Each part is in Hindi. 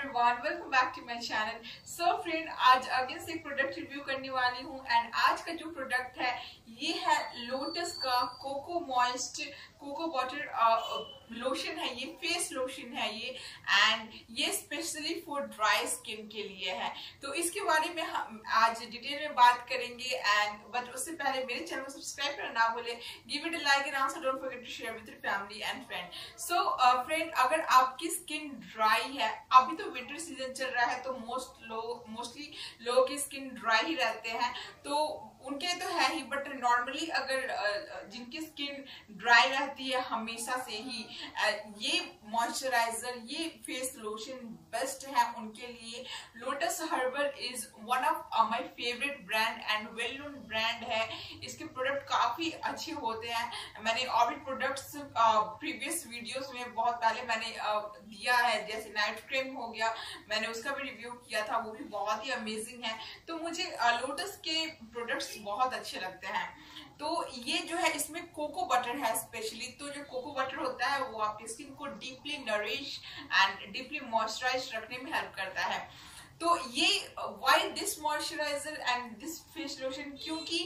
Everyone welcome back to my channel so friend आज अगेन से प्रोडक्ट रिव्यू करने वाली हूँ एंड आज का जो प्रोडक्ट है, ये है लोटस का coco moist coco water lotion है, ये फेस लोशन है ये एंड ये स्पेशली फॉर ड्राई स्किन के लिए है। तो इसके बारे में हम आज डिटेल में बात करेंगे एंड बट उससे पहले मेरे चैनल को सब्सक्राइब करना ना भूले। Give it like and also don't forget to share with your family and friend so friend अगर आपकी स्किन ड्राई है, अभी तो विंटर सीज़न चल रहा है तो मोस्ट लोग मोस्टली लोगों की स्किन ड्राई ही रहते हैं तो उनके तो है ही बट नॉर्मली अगर जिनकी स्किन ड्राई रहती है, हमेशा से ही ये मॉइस्चराइजर ये फेस लोशन बेस्ट है उनके लिए। Lotus herbal is one of my favourite brand and well known brand है। इसके प्रोडक्ट काफ़ी अच्छे होते हैं। मैंने और भी प्रोडक्ट्स प्रीवियस वीडियोस में बहुत पहले मैंने दिया है, जैसे नाइट क्रीम हो गया। मैंने उसका भी रिव्यू किया था, वो भी बहुत ही अमेजिंग है। तो मुझे लोटस के प्रोडक्ट्स बहुत अच्छे लगते हैं। तो ये जो है इसमें कोको बटर है स्पेशली तो जो कोको बटर होता है, वो आपकी स्किन को deeply nourish and deeply moisturise रखने में हेल्प करता है। तो ये why this moisturiser and this face lotion क्योंकि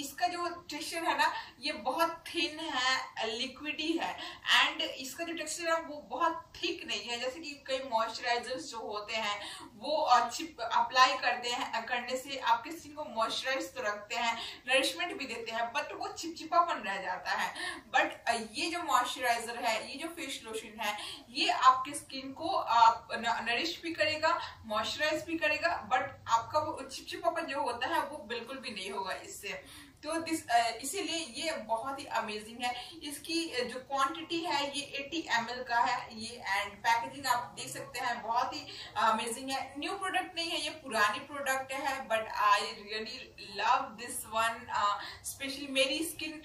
इसका जो टेक्सचर है ना, ये बहुत थिन है लिक्विडी है एंड इसका जो टेक्सचर है, वो बहुत थिक नहीं है। जैसे कि कई मॉइस्चराइजर्स जो होते हैं, वो अच्छी अप्लाई करते हैं करने से आपके स्किन को मॉइस्चराइज तो रखते हैं नरिशमेंट भी देते हैं बट वो चिपचिपापन रह जाता है। बट ये जो मॉइस्चराइजर है, ये जो फेस लोशन है, ये आपके स्किन को नरिश भी करेगा मॉइस्चराइज भी करेगा बट आपका वो चिपचिपापन जो होता है, वो बिल्कुल भी नहीं होगा इससे। तो दिस इसीलिए ये बहुत ही अमेजिंग है। इसकी जो क्वांटिटी है, ये 80 एम का है। ये एंड पैकेजिंग आप देख सकते हैं, बहुत ही अमेजिंग है। न्यू प्रोडक्ट नहीं है, ये पुरानी प्रोडक्ट है। I really love this one specially मेरी स्किन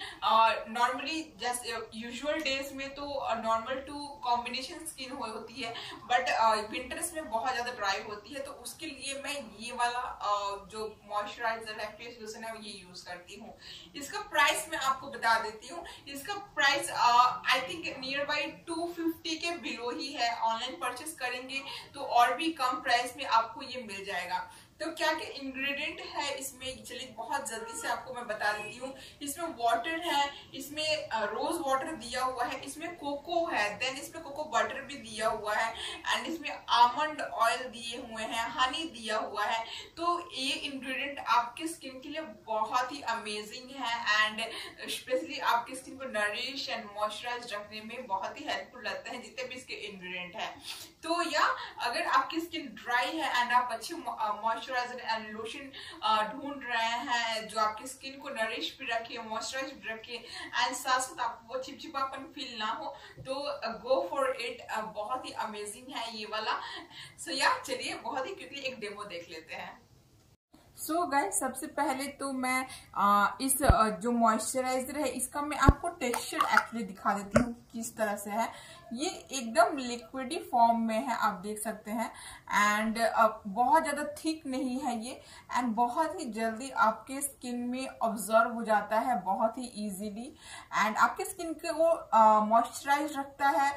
नॉर्मली जैसे यूजुअल डेज़ में तो नॉर्मल टू कॉम्बिनेशन स्किन होती है बट विंटर्स में बहुत ज़्यादा ड्राई होती है तो उसके लिए मैं ये वाला uh, जो मॉइस्चराइजर है फेस लोशन है ये यूज़ करती हूँ। इसका प्राइस मैं आपको बता देती हूँ। इसका price I think near by two fifty के बिलो ही है। ऑनलाइन परचेस करेंगे तो और भी कम प्राइस में आपको ये मिल जाएगा। तो क्या क्या इंग्रेडिएंट है इसमें? चलिए बहुत जल्दी से आपको मैं बता देती हूँ। इसमें वाटर है, इसमें रोज वाटर दिया हुआ है, इसमें कोको है देन इसमें कोको बटर भी दिया हुआ है एंड इसमें आमंड ऑयल दिए हुए हैं हनी दिया हुआ है। तो ये इंग्रेडिएंट आपकी स्किन के लिए बहुत ही अमेजिंग है एंड स्पेशली आपकी स्किन को नरिश एंड मॉइस्चराइज रखने में बहुत ही हेल्पफुल लगता है, जितने भी इसके इंग्रेडिएंट है। तो या अगर आपकी स्किन ड्राई है एंड आप अच्छे मॉइस्चराइजर एंड लोशन ढूंढ रहे हैं जो आपकी स्किन को नरिश भी रखे मॉइस्चराइज भी रखे एंड साथ साथ आपको वो चिपचिपापन फील ना हो तो गो फॉर इट बहुत ही अमेजिंग है ये वाला। सो so, या चलिए बहुत ही क्विकली एक डेमो देख लेते हैं। सो so गाइस सबसे पहले तो मैं आ, इस जो मॉइस्चराइजर है इसका मैं आपको टेक्सचर एक्चुअली दिखा देती हूँ किस तरह से है। ये एकदम लिक्विडी फॉर्म में है आप देख सकते हैं। एंड बहुत ज़्यादा थिक नहीं है ये। एंड बहुत ही जल्दी आपके स्किन में ऑब्ज़र्व हो जाता है बहुत ही इजीली एंड आपके स्किन के वो मॉइस्चराइज रखता है।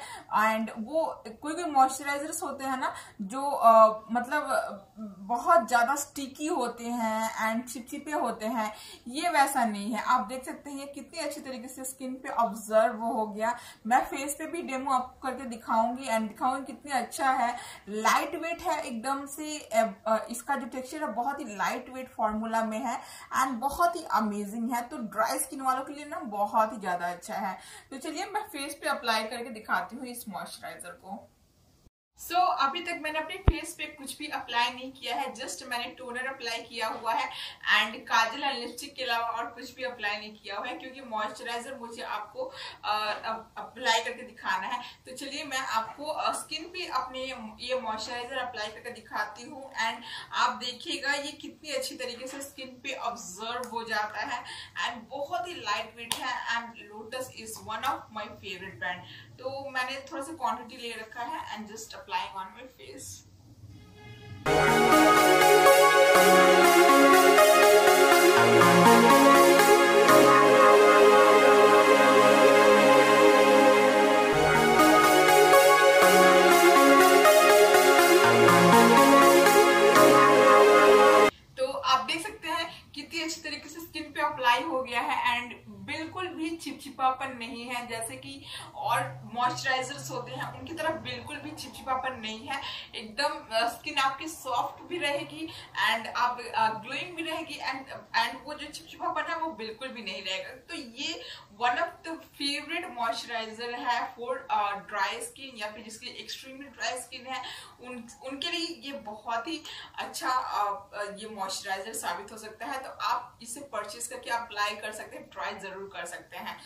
एंड वो कोई कोई मॉइस्चराइजर्स होते हैं ना जो आ, मतलब बहुत ज़्यादा स्टिकी होते हैं। एंड चिपचिपे होते हैं, ये वैसा नहीं है। आप देख सकते हैं, कितनी अच्छी तरीके से स्किन पे ऑब्ज़र्व हो गया। मैं फेस पे भी डेमो आपको करके दिखाऊँगी एंड दिखाऊँगी कितनी अच्छा है। लाइट वेट है एकदम से इसका जो टेक्सचर है, बहुत ही लाइट वेट फॉर्मूला में है एंड बहुत ही अमेजिंग है। तो ड्राई स्किन वालों के लिए ना, बहुत ही ज़्यादा अच्छा है। तो चलिए, मैं फेस पे अप्लाई करके दिखाती हूँ इस मॉइस्चराइजर को। सो so, अभी तक मैंने अपने फेस पे कुछ भी अप्लाई नहीं किया है जस्ट मैंने टोनर अप्लाई किया हुआ है एंड काजल एंड लिपस्टिक के अलावा और कुछ भी अप्लाई नहीं किया हुआ है क्योंकि मॉइस्चराइजर मुझे आपको अप्लाई करके दिखाना है। तो चलिए मैं आपको स्किन पे अपने ये मॉइस्चराइजर अप्लाई करके दिखाती हूँ एंड आप देखिएगा ये कितनी अच्छी तरीके से स्किन पे ऑब्ज़र्व हो जाता है एंड बहुत ही लाइट वेट है and Lotus is one of my favourite brand तो मैंने थोड़ा सा क्वान्टिटी ले रखा है and just applying on my face. तो आप देख सकते हैं कितनी अच्छी तरीके से स्किन पे अप्लाई हो गया है एंड चिपचिपापन नहीं है। जैसे कि और मॉइस्चराइजर्स होते हैं, उनकी तरफ़ बिल्कुल भी चिपचिपापन नहीं है। एकदम स्किन आपकी सॉफ्ट भी रहेगी एंड आप ग्लोइंग भी रहेगी एंड एंड वो जो चिपचिपापन है वो बिल्कुल भी नहीं रहेगा। तो ये one of the favourite moisturiser है फॉर ड्राई स्किन या फिर जिसकी एक्सट्रीमली ड्राई स्किन है उन उनके लिए ये बहुत ही अच्छा uh, ये मॉइस्चराइजर साबित हो सकता है। तो आप इसे परचेज करके आप अप्लाई कर सकते हैं ट्राई ज़रूर कर सकते हैं।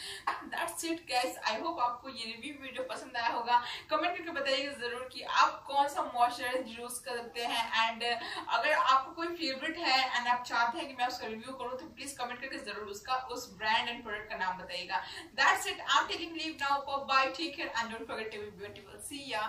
That's it guys I hope आपको ये रिव्यू वीडियो पसंद आया होगा। कमेंट करके बताइएगा ज़रूर कि आप कौन सा मॉइस्चराइजर यूज़ करते हैं। एंड अगर आपको कोई फेवरेट है एंड आप चाहते हैं कि मैं उसका रिव्यू करूँ तो प्लीज़ कमेंट करके ज़रूर उसका उस ब्रांड एंड प्रोडक्ट का नाम बताइएगा that's it i'm taking leave now bye take care and don't forget to be beautiful see ya